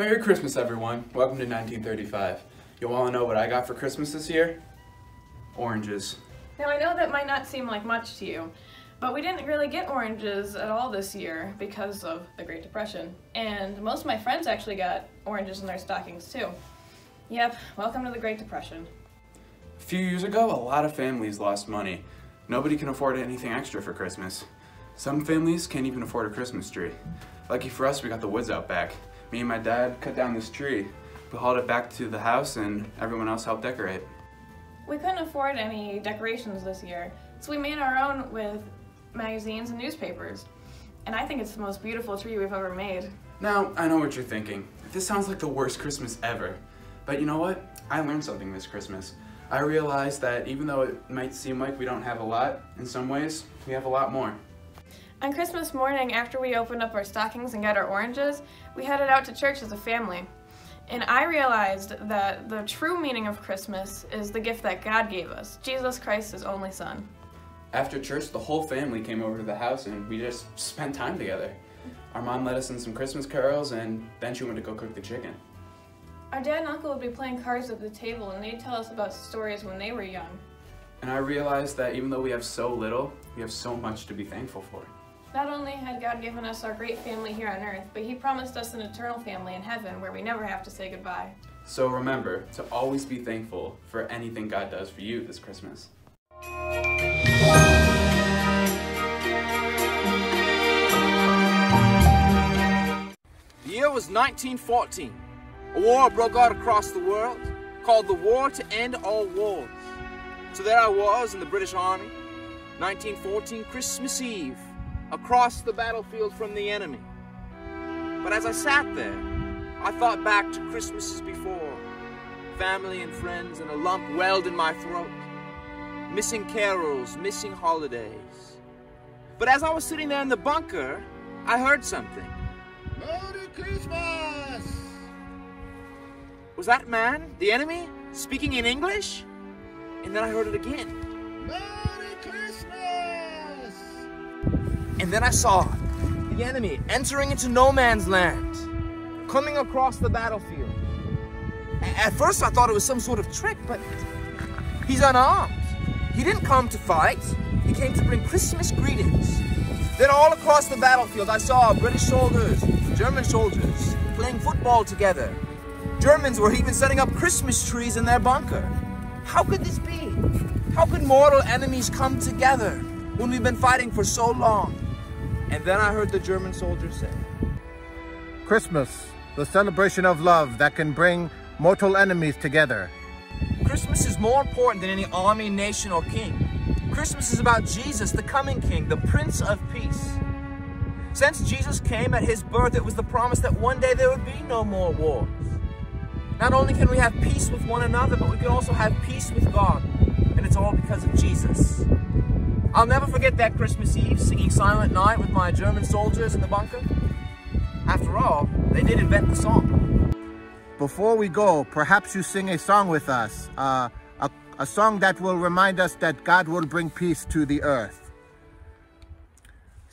Merry Christmas, everyone. Welcome to 1935. You want to know what I got for Christmas this year? Oranges. Now I know that might not seem like much to you, but we didn't really get oranges at all this year because of the Great Depression. And most of my friends actually got oranges in their stockings too. Yep, welcome to the Great Depression. A few years ago, a lot of families lost money. Nobody can afford anything extra for Christmas. Some families can't even afford a Christmas tree. Lucky for us, we got the woods out back. Me and my dad cut down this tree. We hauled it back to the house and everyone else helped decorate. We couldn't afford any decorations this year, so we made our own with magazines and newspapers. And I think it's the most beautiful tree we've ever made. Now, I know what you're thinking. This sounds like the worst Christmas ever. But you know what? I learned something this Christmas. I realized that even though it might seem like we don't have a lot, in some ways, we have a lot more. On Christmas morning, after we opened up our stockings and got our oranges, we headed out to church as a family. And I realized that the true meaning of Christmas is the gift that God gave us, Jesus Christ, his only son. After church, the whole family came over to the house and we just spent time together. Our mom led us in some Christmas carols and then she went to go cook the chicken. Our dad and uncle would be playing cards at the table and they'd tell us about stories when they were young. And I realized that even though we have so little, we have so much to be thankful for. Not only had God given us our great family here on earth, but He promised us an eternal family in heaven where we never have to say goodbye. So remember to always be thankful for anything God does for you this Christmas. Year was 1914. A war broke out across the world called the War to End All Wars. So there I was in the British Army, 1914 Christmas Eve across the battlefield from the enemy. But as I sat there, I thought back to Christmases before, family and friends, and a lump welled in my throat. Missing carols, missing holidays. But as I was sitting there in the bunker, I heard something. Christmas! Was that man, the enemy, speaking in English? And then I heard it again. Merry Christmas! And then I saw the enemy entering into no man's land, coming across the battlefield. At first I thought it was some sort of trick, but he's unarmed. He didn't come to fight. He came to bring Christmas greetings. Then all across the battlefield I saw British soldiers, German soldiers, playing football together. Germans were even setting up Christmas trees in their bunker. How could this be? How could mortal enemies come together when we've been fighting for so long? And then I heard the German soldier say, Christmas, the celebration of love that can bring mortal enemies together. Christmas is more important than any army, nation, or king. Christmas is about Jesus, the coming king, the Prince of Peace. Since Jesus came at his birth, it was the promise that one day there would be no more wars. Not only can we have peace with one another, but we can also have peace with God. And it's all because of Jesus. I'll never forget that Christmas Eve singing Silent Night with my German soldiers in the bunker. After all, they did invent the song. Before we go, perhaps you sing a song with us. Uh, a, a song that will remind us that God will bring peace to the earth.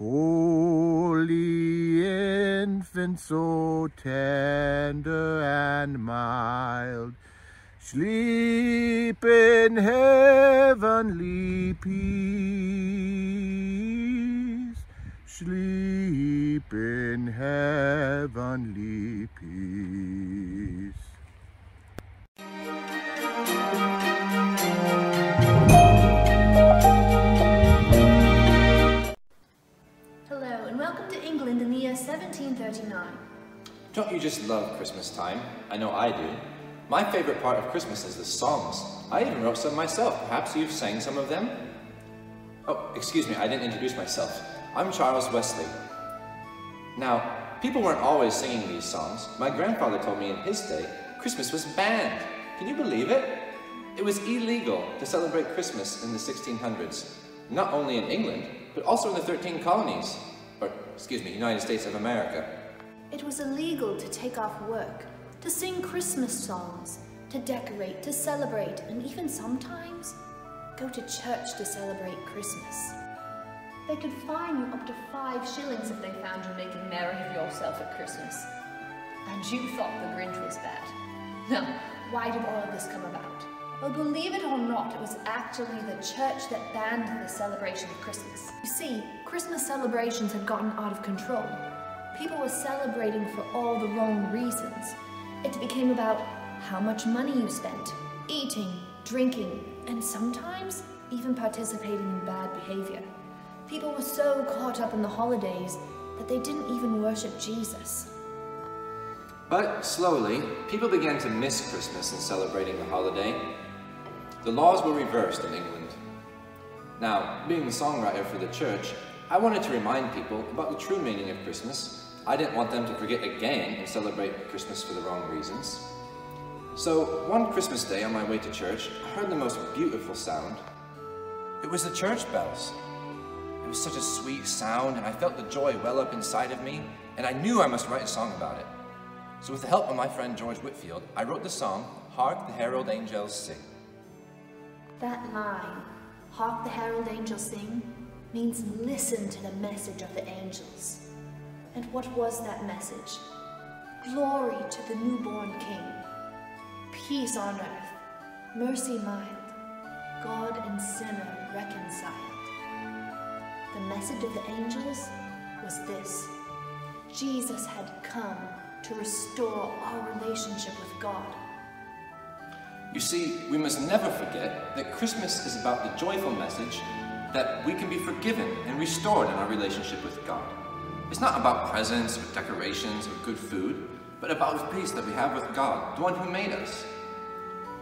holy infant so tender and mild, sleep in heavenly peace, sleep just love Christmas time? I know I do. My favorite part of Christmas is the songs. I even wrote some myself. Perhaps you've sang some of them? Oh, excuse me, I didn't introduce myself. I'm Charles Wesley. Now, people weren't always singing these songs. My grandfather told me in his day, Christmas was banned. Can you believe it? It was illegal to celebrate Christmas in the 1600s, not only in England, but also in the 13 colonies, or excuse me, United States of America. It was illegal to take off work, to sing Christmas songs, to decorate, to celebrate, and even sometimes go to church to celebrate Christmas. They could fine you up to five shillings if they found you making merry of yourself at Christmas. And you thought the Grinch was bad. Now, why did all of this come about? Well, believe it or not, it was actually the church that banned the celebration of Christmas. You see, Christmas celebrations had gotten out of control. People were celebrating for all the wrong reasons. It became about how much money you spent, eating, drinking, and sometimes even participating in bad behavior. People were so caught up in the holidays that they didn't even worship Jesus. But slowly, people began to miss Christmas and celebrating the holiday. The laws were reversed in England. Now, being the songwriter for the church, I wanted to remind people about the true meaning of Christmas. I didn't want them to forget again and celebrate Christmas for the wrong reasons. So, one Christmas day on my way to church, I heard the most beautiful sound. It was the church bells. It was such a sweet sound, and I felt the joy well up inside of me, and I knew I must write a song about it. So with the help of my friend George Whitefield, I wrote the song, Hark the Herald Angels Sing. That line, Hark the Herald Angels Sing, means listen to the message of the angels. And what was that message? Glory to the newborn King. Peace on earth, mercy mild, God and sinner reconciled. The message of the angels was this. Jesus had come to restore our relationship with God. You see, we must never forget that Christmas is about the joyful message that we can be forgiven and restored in our relationship with God. It's not about presents or decorations or good food, but about the peace that we have with God, the one who made us.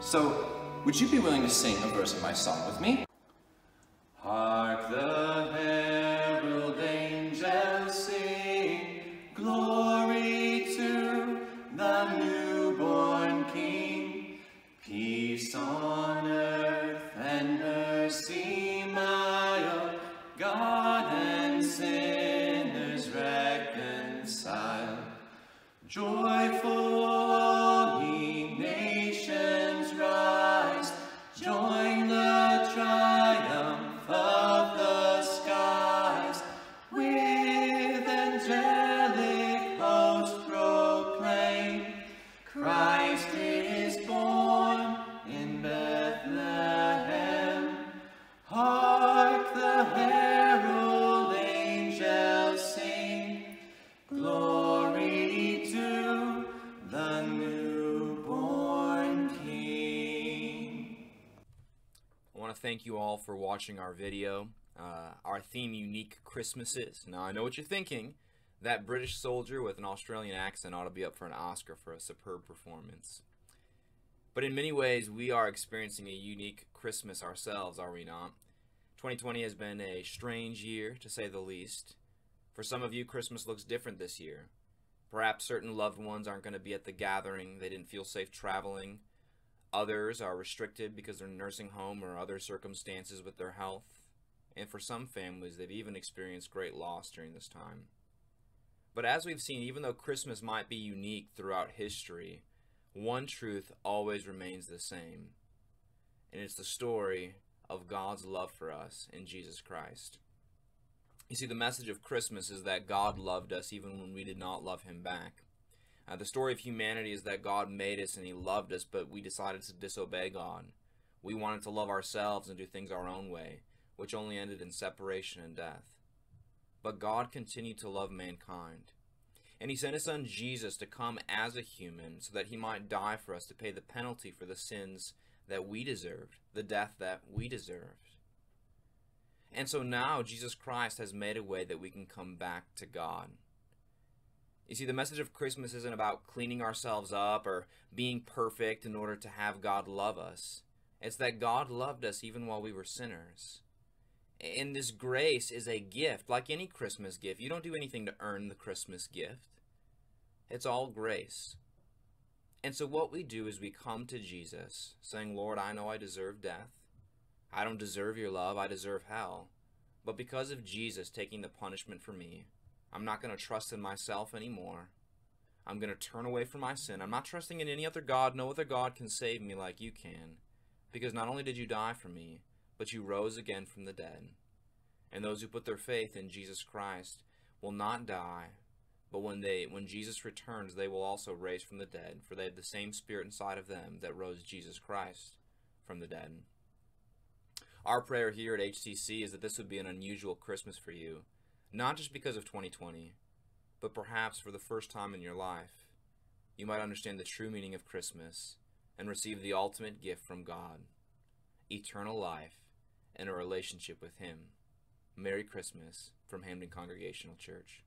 So, would you be willing to sing a verse of my song with me? Hark the herald angels sing, glory to the newborn King, peace on earth and mercy Joyful thank you all for watching our video. Uh, our theme, Unique Christmases. Now, I know what you're thinking. That British soldier with an Australian accent ought to be up for an Oscar for a superb performance. But in many ways, we are experiencing a unique Christmas ourselves, are we not? 2020 has been a strange year, to say the least. For some of you, Christmas looks different this year. Perhaps certain loved ones aren't going to be at the gathering, they didn't feel safe traveling. Others are restricted because they're nursing home or other circumstances with their health. And for some families, they've even experienced great loss during this time. But as we've seen, even though Christmas might be unique throughout history, one truth always remains the same. And it's the story of God's love for us in Jesus Christ. You see, the message of Christmas is that God loved us even when we did not love Him back. Uh, the story of humanity is that God made us and He loved us, but we decided to disobey God. We wanted to love ourselves and do things our own way, which only ended in separation and death. But God continued to love mankind. And He sent His Son Jesus to come as a human so that He might die for us to pay the penalty for the sins that we deserved, the death that we deserved. And so now Jesus Christ has made a way that we can come back to God. You see, the message of Christmas isn't about cleaning ourselves up or being perfect in order to have God love us. It's that God loved us even while we were sinners. And this grace is a gift, like any Christmas gift. You don't do anything to earn the Christmas gift, it's all grace. And so, what we do is we come to Jesus saying, Lord, I know I deserve death. I don't deserve your love, I deserve hell. But because of Jesus taking the punishment for me, I'm not going to trust in myself anymore. I'm going to turn away from my sin. I'm not trusting in any other God. No other God can save me like you can. Because not only did you die for me, but you rose again from the dead. And those who put their faith in Jesus Christ will not die, but when they when Jesus returns, they will also raise from the dead, for they have the same spirit inside of them that rose Jesus Christ from the dead. Our prayer here at HCC is that this would be an unusual Christmas for you, not just because of 2020, but perhaps for the first time in your life, you might understand the true meaning of Christmas and receive the ultimate gift from God eternal life and a relationship with Him. Merry Christmas from Hampden Congregational Church.